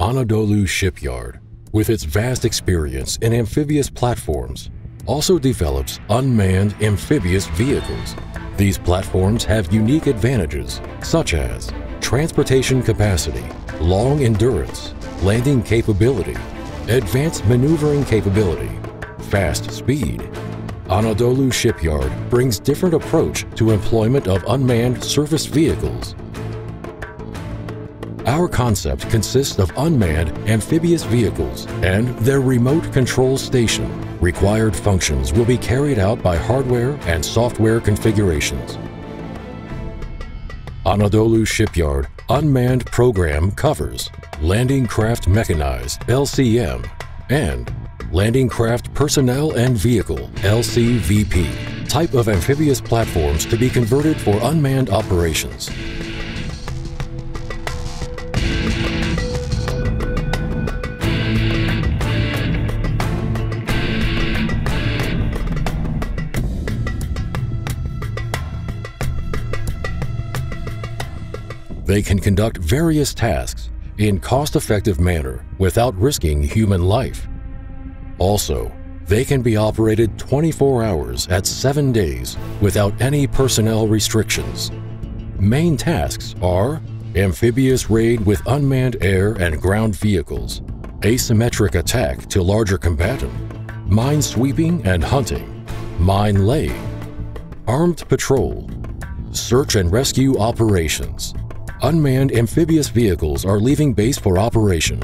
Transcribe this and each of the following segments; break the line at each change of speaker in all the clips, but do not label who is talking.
Anadolu Shipyard, with its vast experience in amphibious platforms, also develops unmanned amphibious vehicles. These platforms have unique advantages, such as transportation capacity, long endurance, landing capability, advanced maneuvering capability, fast speed. Anadolu Shipyard brings different approach to employment of unmanned surface vehicles our concept consists of unmanned amphibious vehicles and their remote control station. Required functions will be carried out by hardware and software configurations. Anadolu Shipyard Unmanned Program covers Landing Craft Mechanized LCM and Landing Craft Personnel and Vehicle LCVP, type of amphibious platforms to be converted for unmanned operations. They can conduct various tasks in cost-effective manner without risking human life. Also, they can be operated 24 hours at 7 days without any personnel restrictions. Main tasks are amphibious raid with unmanned air and ground vehicles, asymmetric attack to larger combatant, mine sweeping and hunting, mine laying, armed patrol, search and rescue operations, unmanned amphibious vehicles are leaving base for operation.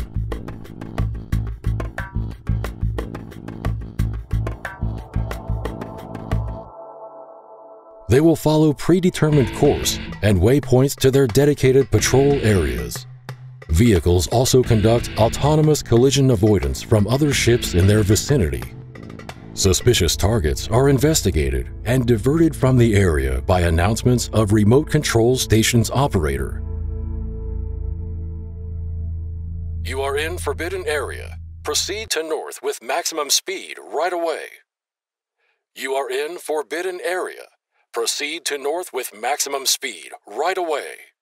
They will follow predetermined course and waypoints to their dedicated patrol areas. Vehicles also conduct autonomous collision avoidance from other ships in their vicinity. Suspicious targets are investigated and diverted from the area by announcements of remote control station's operator. In forbidden area. Proceed to north with maximum speed right away. You are in forbidden area. Proceed to north with maximum speed right away.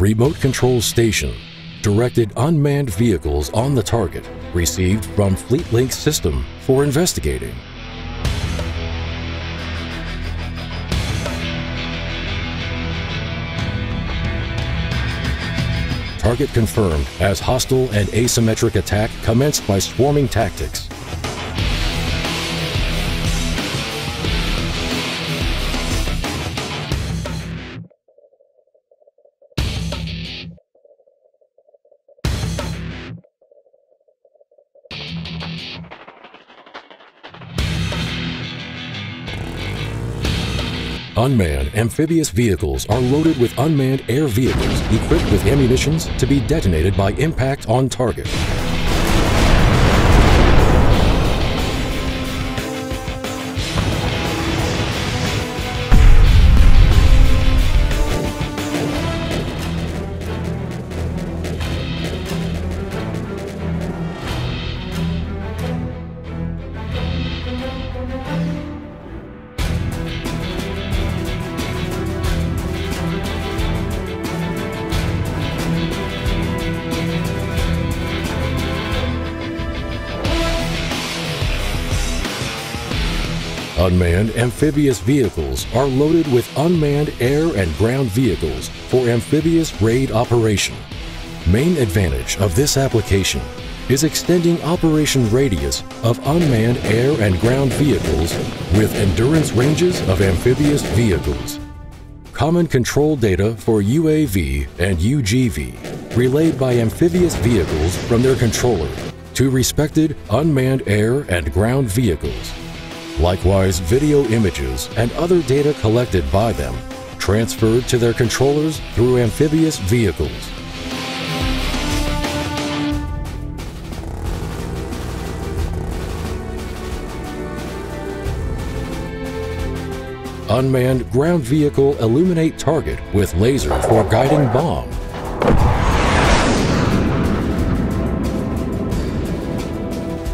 Remote Control Station directed unmanned vehicles on the target received from FleetLink system for investigating. Target confirmed as hostile and asymmetric attack commenced by swarming tactics. Unmanned amphibious vehicles are loaded with unmanned air vehicles equipped with ammunitions to be detonated by impact on target. Unmanned amphibious vehicles are loaded with unmanned air and ground vehicles for amphibious raid operation. Main advantage of this application is extending operation radius of unmanned air and ground vehicles with endurance ranges of amphibious vehicles. Common control data for UAV and UGV relayed by amphibious vehicles from their controller to respected unmanned air and ground vehicles Likewise, video images and other data collected by them transferred to their controllers through amphibious vehicles. unmanned ground vehicle illuminate target with laser for guiding bomb.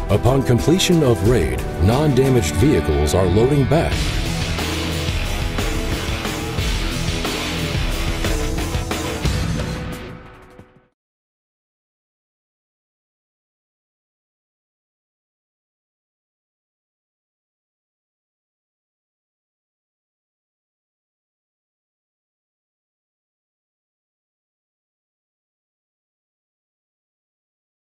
Upon completion of raid, non-damaged vehicles are loading back